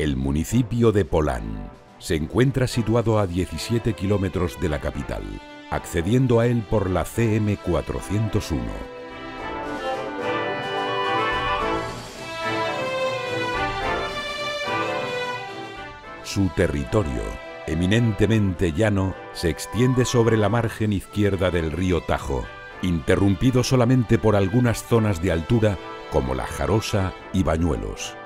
El municipio de Polán se encuentra situado a 17 kilómetros de la capital, accediendo a él por la CM 401. Su territorio, eminentemente llano, se extiende sobre la margen izquierda del río Tajo, interrumpido solamente por algunas zonas de altura como la Jarosa y Bañuelos.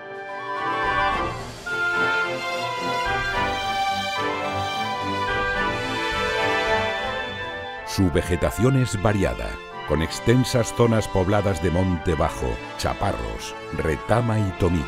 Su vegetación es variada, con extensas zonas pobladas de monte bajo, chaparros, retama y tomillo.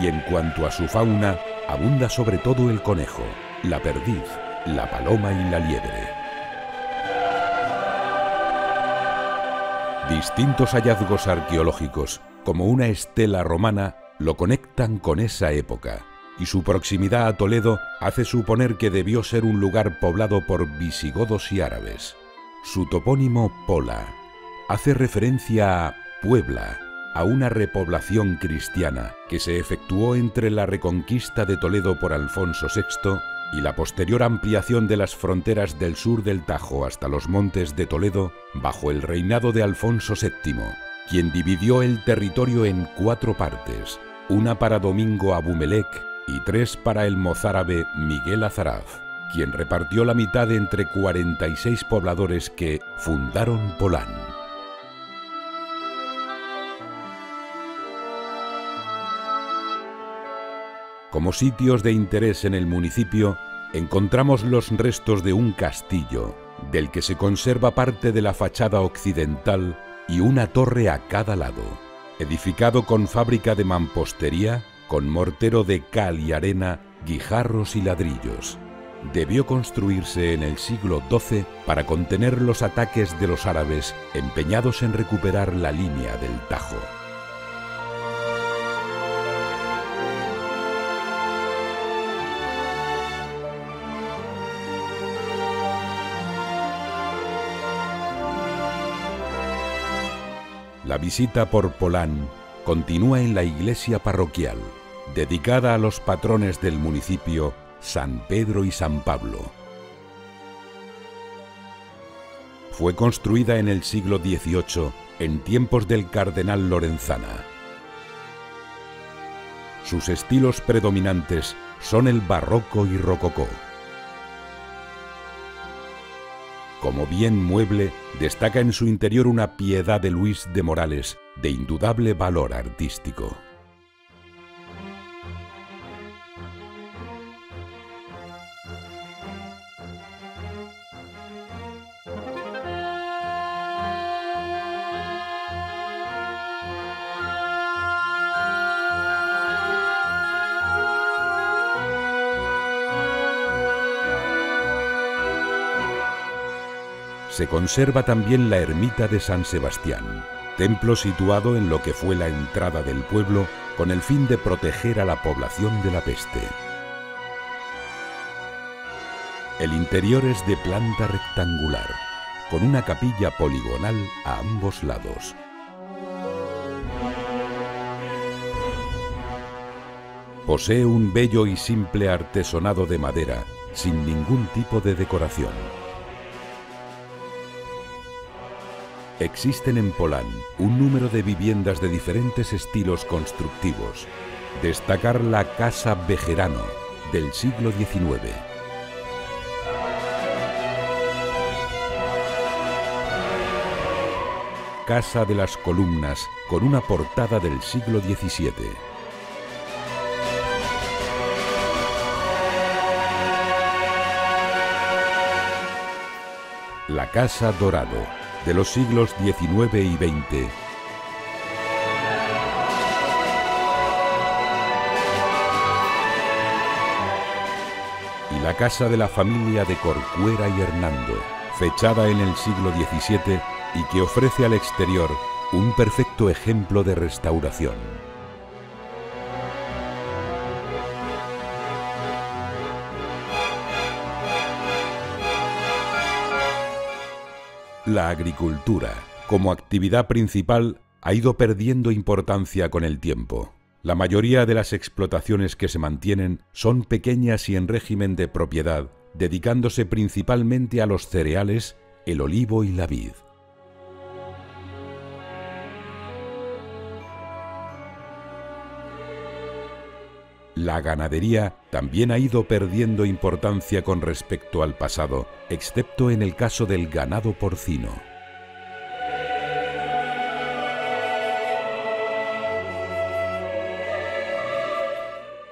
Y en cuanto a su fauna, abunda sobre todo el conejo, la perdiz, la paloma y la liebre. Distintos hallazgos arqueológicos, como una estela romana, lo conectan con esa época, y su proximidad a Toledo hace suponer que debió ser un lugar poblado por visigodos y árabes. Su topónimo Pola hace referencia a Puebla, a una repoblación cristiana que se efectuó entre la reconquista de Toledo por Alfonso VI y la posterior ampliación de las fronteras del sur del Tajo hasta los montes de Toledo bajo el reinado de Alfonso VII, quien dividió el territorio en cuatro partes, una para Domingo Abumelec y tres para el mozárabe Miguel Azaraz, quien repartió la mitad entre 46 pobladores que fundaron Polán. Como sitios de interés en el municipio, encontramos los restos de un castillo, del que se conserva parte de la fachada occidental y una torre a cada lado, edificado con fábrica de mampostería, con mortero de cal y arena, guijarros y ladrillos. Debió construirse en el siglo XII para contener los ataques de los árabes empeñados en recuperar la línea del Tajo. La visita por Polán continúa en la iglesia parroquial, dedicada a los patrones del municipio, San Pedro y San Pablo. Fue construida en el siglo XVIII, en tiempos del cardenal Lorenzana. Sus estilos predominantes son el barroco y rococó. Como bien mueble, destaca en su interior una piedad de Luis de Morales de indudable valor artístico. Se conserva también la ermita de San Sebastián, templo situado en lo que fue la entrada del pueblo con el fin de proteger a la población de la peste. El interior es de planta rectangular, con una capilla poligonal a ambos lados. Posee un bello y simple artesonado de madera, sin ningún tipo de decoración. Existen en Polán un número de viviendas de diferentes estilos constructivos. Destacar la Casa Bejerano, del siglo XIX. Casa de las Columnas, con una portada del siglo XVII. La Casa Dorado, de los siglos XIX y XX. Y la casa de la familia de Corcuera y Hernando, fechada en el siglo XVII y que ofrece al exterior un perfecto ejemplo de restauración. La agricultura, como actividad principal, ha ido perdiendo importancia con el tiempo. La mayoría de las explotaciones que se mantienen son pequeñas y en régimen de propiedad, dedicándose principalmente a los cereales, el olivo y la vid. La ganadería también ha ido perdiendo importancia con respecto al pasado, excepto en el caso del ganado porcino.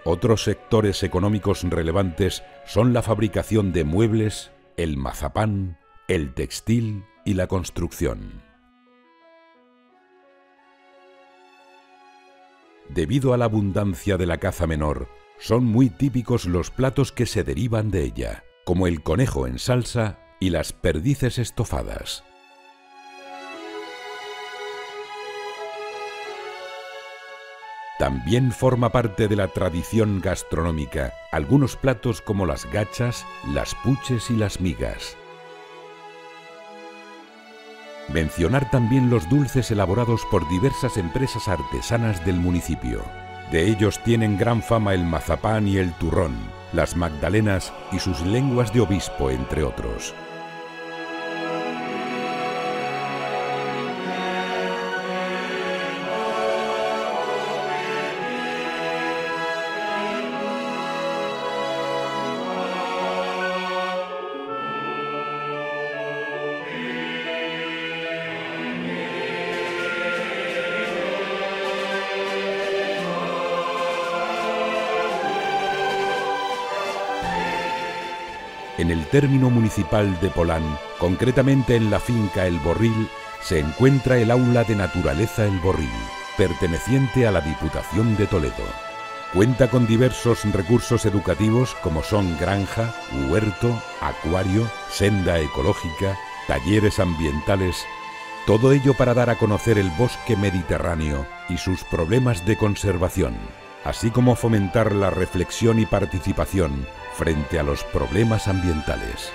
Otros sectores económicos relevantes son la fabricación de muebles, el mazapán, el textil y la construcción. Debido a la abundancia de la caza menor, son muy típicos los platos que se derivan de ella, como el conejo en salsa y las perdices estofadas. También forma parte de la tradición gastronómica algunos platos como las gachas, las puches y las migas. Mencionar también los dulces elaborados por diversas empresas artesanas del municipio. De ellos tienen gran fama el mazapán y el turrón, las magdalenas y sus lenguas de obispo, entre otros. En el término municipal de Polán, concretamente en la finca El Borril, se encuentra el Aula de Naturaleza El Borril, perteneciente a la Diputación de Toledo. Cuenta con diversos recursos educativos como son granja, huerto, acuario, senda ecológica, talleres ambientales, todo ello para dar a conocer el bosque mediterráneo y sus problemas de conservación, así como fomentar la reflexión y participación frente a los problemas ambientales.